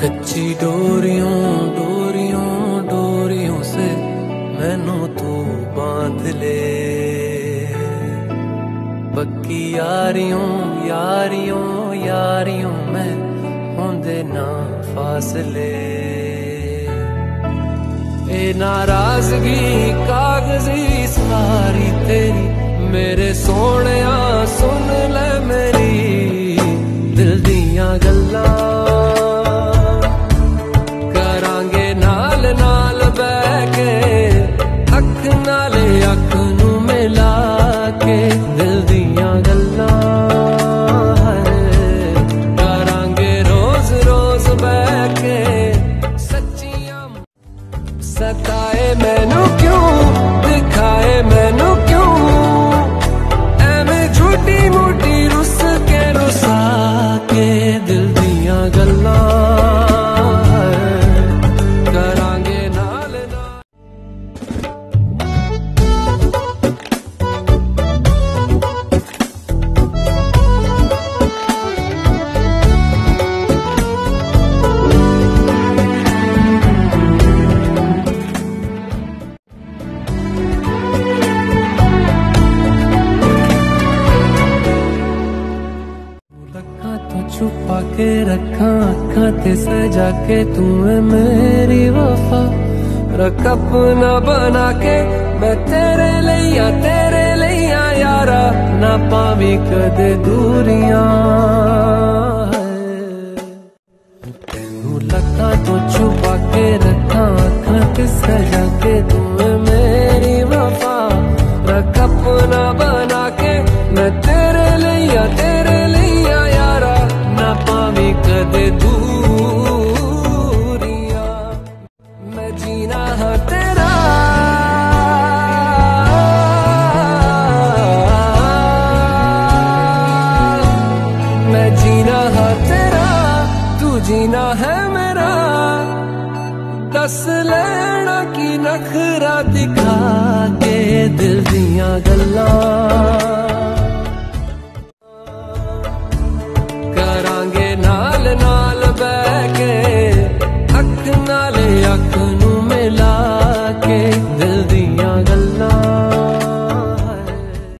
کچی ڈوریوں ڈوریوں ڈوریوں سے میں نو تو باندھ لے پکی یاریوں یاریوں یاریوں میں ہوندے نا فاصلے اے ناراضگی کاغذی ساری تیری میرے سونے ਸਤਾਏ ਮੈਨੂੰ ਲੱਖਾਂ ਤੋਂ ਛੁਪਾ ਕੇ ਰੱਖਾਂ ਅੱਖਾਂ ਤੇ ਸਜਾ ਕੇ ਤੂੰ ਹੈ ਮੇਰੀ ਵਫਾ ਰੱਖ ਆਪਣਾ ਬਣਾ ਕੇ ਮੈਂ ਤੇਰੇ ਲਈ ਆ ਤੇਰੇ ਲਈ ਆ ਯਾਰਾ ਨਾ ਪਾਵੀ ਕਦੇ ਦੂਰੀਆਂ جینا ہے میرا دس لینا کی نخرا دکھا کے دل دیاں گلاں۔